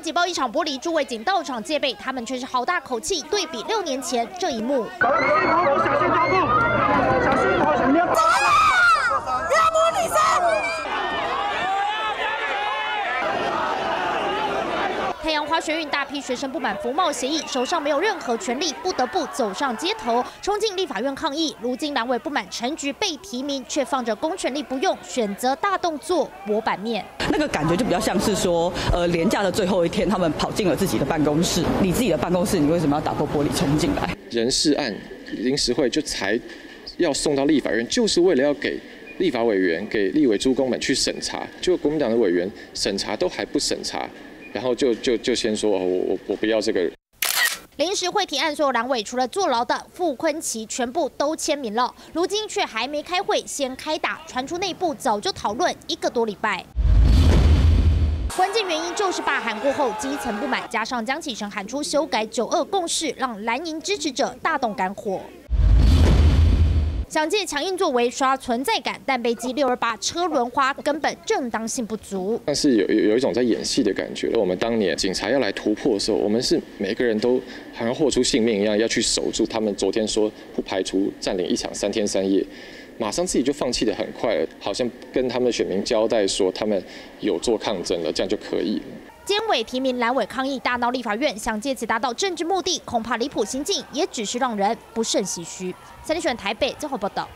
挤爆一场玻璃，诸位警到场戒备，他们却是好大口气。对比六年前这一幕。太阳花学运大批学生不满服贸协议，手上没有任何权利，不得不走上街头，冲进立法院抗议。如今蓝委不满陈局被提名，却放着公权力不用，选择大动作博版面。那个感觉就比较像是说，呃，廉价的最后一天，他们跑进了自己的办公室。你自己的办公室，你为什么要打破玻璃冲进来？人事案临时会就才要送到立法院，就是为了要给立法委员、给立委诸公们去审查。就国民党的委员审查都还不审查。然后就就就先说，我我我不要这个。临时会提案，所有蓝委除了坐牢的傅昆奇，全部都签名了。如今却还没开会，先开打，传出内部早就讨论一个多礼拜。关键原因就是罢韩过后，基层不满，加上江启臣喊出修改九二共识，让蓝营支持者大动肝火。想借强硬作为刷存在感，但被击六二八车轮花根本正当性不足。但是有有有一种在演戏的感觉。我们当年警察要来突破的时候，我们是每个人都好像豁出性命一样要去守住。他们昨天说不排除占领一场三天三夜，马上自己就放弃的很快，好像跟他们选民交代说他们有做抗争了，这样就可以。监委提名蓝委抗议大闹立法院，想借此达到政治目的，恐怕离谱行径，也只是让人不胜唏嘘。三立选台北综合报道。